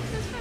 This is